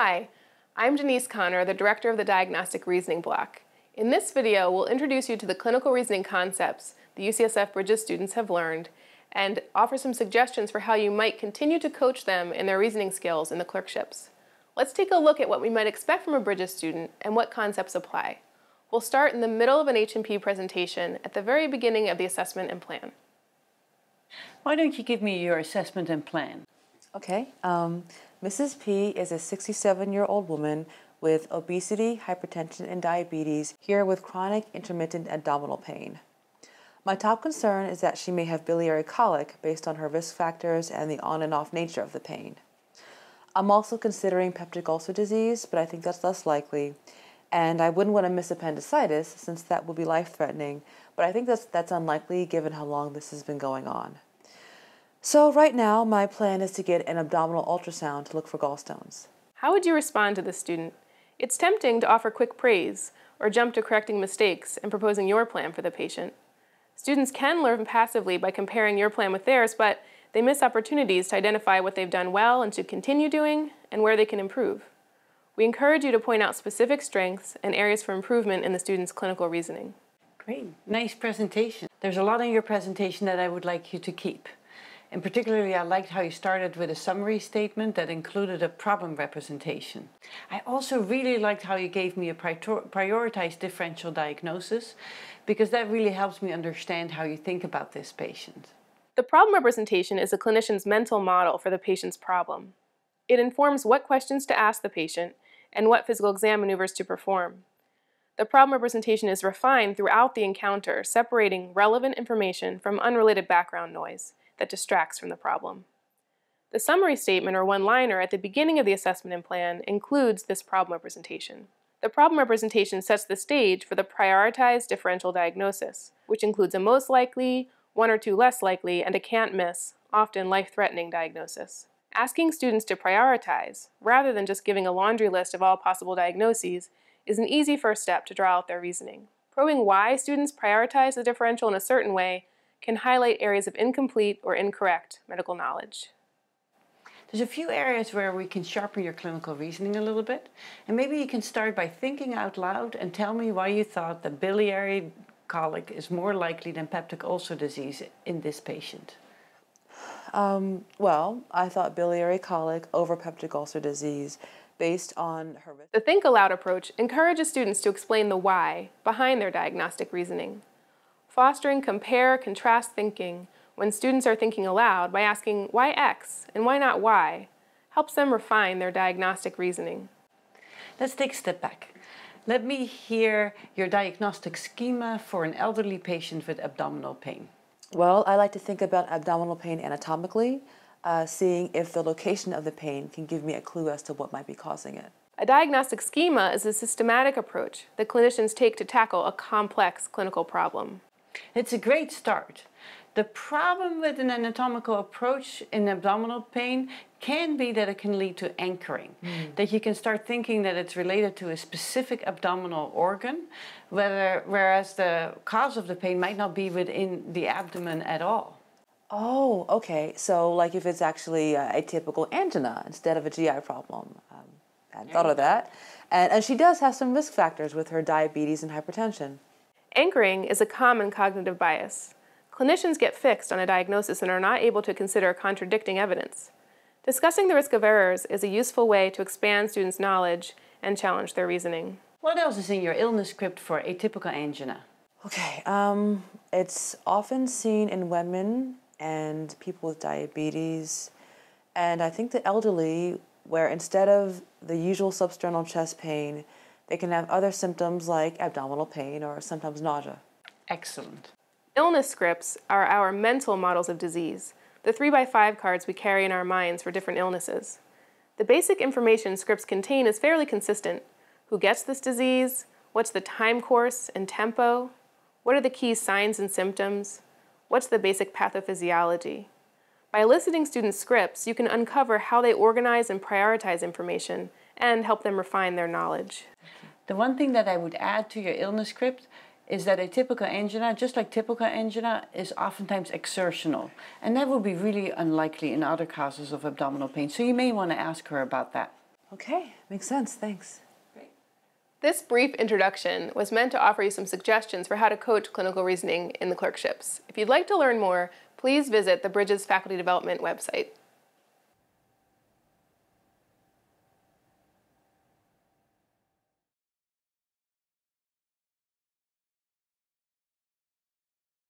Hi, I'm Denise Connor, the director of the Diagnostic Reasoning Block. In this video, we'll introduce you to the clinical reasoning concepts the UCSF Bridges students have learned and offer some suggestions for how you might continue to coach them in their reasoning skills in the clerkships. Let's take a look at what we might expect from a Bridges student and what concepts apply. We'll start in the middle of an H&P presentation at the very beginning of the assessment and plan. Why don't you give me your assessment and plan? Okay. Um, Mrs. P is a 67 year old woman with obesity, hypertension, and diabetes, here with chronic intermittent abdominal pain. My top concern is that she may have biliary colic based on her risk factors and the on and off nature of the pain. I'm also considering peptic ulcer disease, but I think that's less likely. And I wouldn't want to miss appendicitis since that would be life threatening, but I think that's, that's unlikely given how long this has been going on. So, right now, my plan is to get an abdominal ultrasound to look for gallstones. How would you respond to this student? It's tempting to offer quick praise or jump to correcting mistakes and proposing your plan for the patient. Students can learn passively by comparing your plan with theirs, but they miss opportunities to identify what they've done well and should continue doing and where they can improve. We encourage you to point out specific strengths and areas for improvement in the student's clinical reasoning. Great, nice presentation. There's a lot in your presentation that I would like you to keep. And particularly, I liked how you started with a summary statement that included a problem representation. I also really liked how you gave me a prioritized differential diagnosis because that really helps me understand how you think about this patient. The problem representation is a clinician's mental model for the patient's problem. It informs what questions to ask the patient and what physical exam maneuvers to perform. The problem representation is refined throughout the encounter, separating relevant information from unrelated background noise that distracts from the problem. The summary statement or one-liner at the beginning of the assessment and plan includes this problem representation. The problem representation sets the stage for the prioritized differential diagnosis, which includes a most likely, one or two less likely, and a can't miss, often life-threatening diagnosis. Asking students to prioritize, rather than just giving a laundry list of all possible diagnoses, is an easy first step to draw out their reasoning. Probing why students prioritize the differential in a certain way can highlight areas of incomplete or incorrect medical knowledge. There's a few areas where we can sharpen your clinical reasoning a little bit. And maybe you can start by thinking out loud and tell me why you thought that biliary colic is more likely than peptic ulcer disease in this patient. Um, well, I thought biliary colic over peptic ulcer disease based on her. The think aloud approach encourages students to explain the why behind their diagnostic reasoning fostering compare-contrast thinking when students are thinking aloud by asking why X and why not Y helps them refine their diagnostic reasoning. Let's take a step back. Let me hear your diagnostic schema for an elderly patient with abdominal pain. Well, I like to think about abdominal pain anatomically, uh, seeing if the location of the pain can give me a clue as to what might be causing it. A diagnostic schema is a systematic approach that clinicians take to tackle a complex clinical problem. It's a great start. The problem with an anatomical approach in abdominal pain can be that it can lead to anchoring. Mm. That you can start thinking that it's related to a specific abdominal organ, whether, whereas the cause of the pain might not be within the abdomen at all. Oh, okay. So, like if it's actually atypical angina instead of a GI problem. Um, I hadn't thought of that. And, and she does have some risk factors with her diabetes and hypertension. Anchoring is a common cognitive bias. Clinicians get fixed on a diagnosis and are not able to consider contradicting evidence. Discussing the risk of errors is a useful way to expand students' knowledge and challenge their reasoning. What else is in your illness script for atypical angina? Okay, um, it's often seen in women and people with diabetes, and I think the elderly, where instead of the usual substernal chest pain, they can have other symptoms like abdominal pain or sometimes nausea. Excellent. Illness scripts are our mental models of disease, the 3 by 5 cards we carry in our minds for different illnesses. The basic information scripts contain is fairly consistent. Who gets this disease? What's the time course and tempo? What are the key signs and symptoms? What's the basic pathophysiology? By eliciting students' scripts, you can uncover how they organize and prioritize information and help them refine their knowledge. The one thing that I would add to your illness script is that a typical angina, just like typical angina, is oftentimes exertional. And that would be really unlikely in other causes of abdominal pain. So you may want to ask her about that. Okay, makes sense. Thanks. Great. This brief introduction was meant to offer you some suggestions for how to coach clinical reasoning in the clerkships. If you'd like to learn more, please visit the Bridges Faculty Development website.